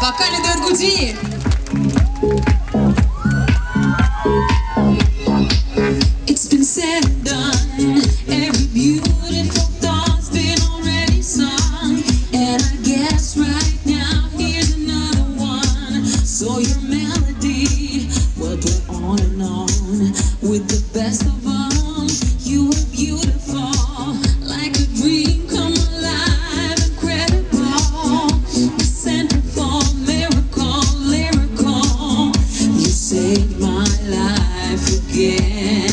Вокальный дуэт Гудини. It's been said done. Every beautiful thought's been already sung. And I guess right now here's another one. So your melody will play on and on with the best my life again.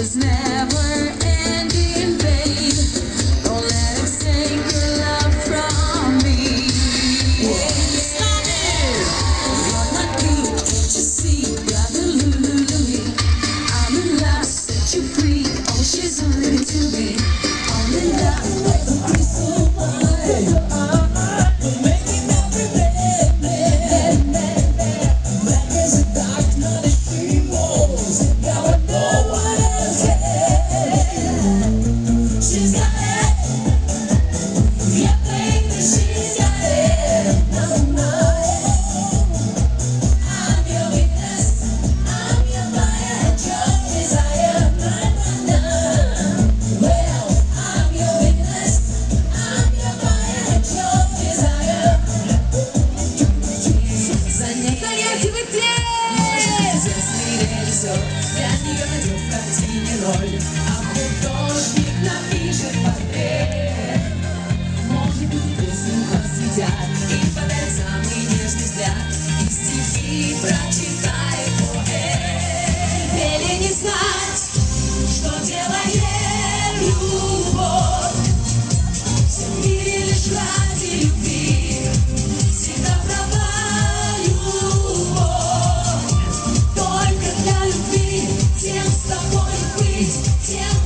business. настоящего здесь Жизнь режиссер, я не говорю в картине роль А художник напишет портрет Может быть, песню посвятят И подать самый нежный взгляд Тем,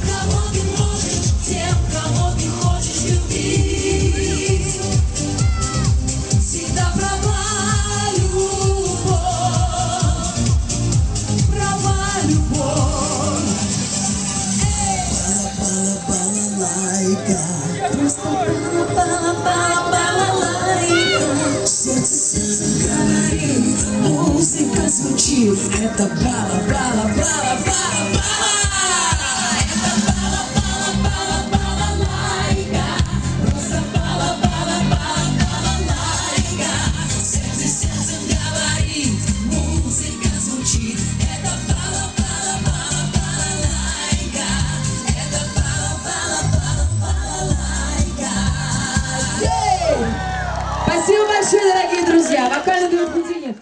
кого ты можешь, тем, кого ты хочешь любить. Всегда права любовь, права любовь. Балалайка, просто балалайка. Сердце говорит, музыка звучит, это бала-бала-бала-бала. Пока, Андрей, будильник.